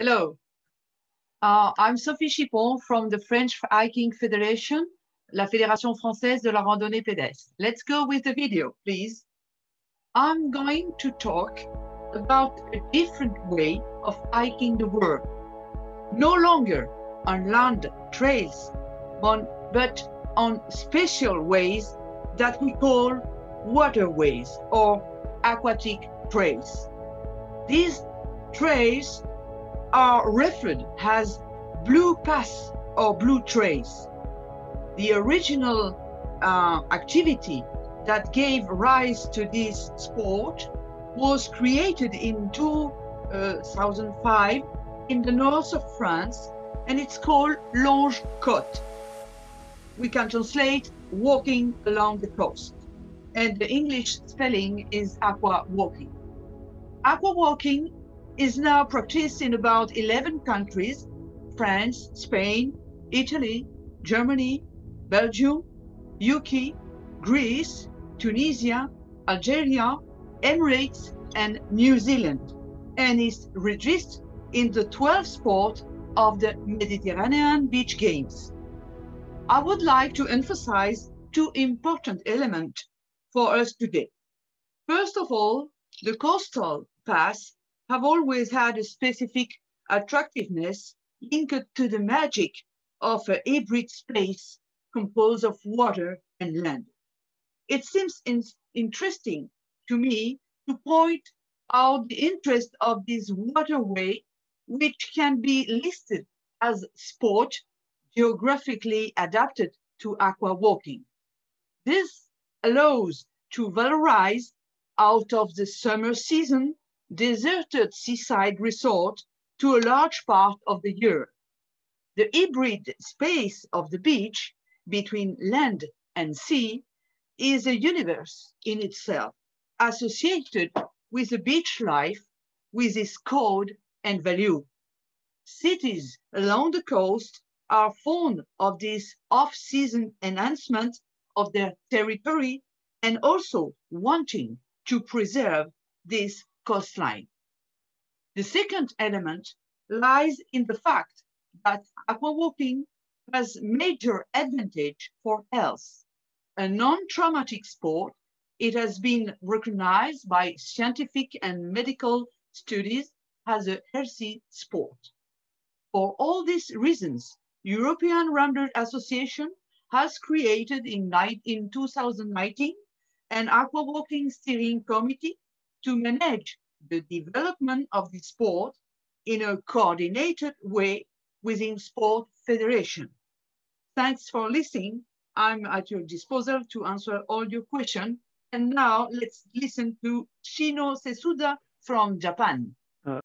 Hello, uh, I'm Sophie Chipon from the French Hiking Federation, la Fédération Française de la Randonnée Pédestre. Let's go with the video, please. I'm going to talk about a different way of hiking the world. No longer on land trails, but on special ways that we call waterways or aquatic trails. These trails are referred as blue pass or blue trace. The original uh, activity that gave rise to this sport was created in 2005 in the north of France and it's called Longe Côte. We can translate walking along the coast and the English spelling is aqua walking. Aqua walking is now practiced in about 11 countries France, Spain, Italy, Germany, Belgium, UK, Greece, Tunisia, Algeria, Emirates, and New Zealand, and is registered in the 12th sport of the Mediterranean Beach Games. I would like to emphasize two important elements for us today. First of all, the coastal pass have always had a specific attractiveness linked to the magic of a hybrid space composed of water and land. It seems in interesting to me to point out the interest of this waterway, which can be listed as sport geographically adapted to aqua walking. This allows to valorize out of the summer season deserted seaside resort to a large part of the year. The hybrid space of the beach between land and sea is a universe in itself, associated with the beach life with its code and value. Cities along the coast are fond of this off-season enhancement of their territory and also wanting to preserve this coastline. The second element lies in the fact that aquawalking has major advantage for health. A non-traumatic sport, it has been recognized by scientific and medical studies as a healthy sport. For all these reasons, European Ramblers Association has created in, in 2019 an aquawalking steering committee to manage the development of the sport in a coordinated way within sport federation. Thanks for listening. I'm at your disposal to answer all your questions. And now let's listen to Shino Sesuda from Japan.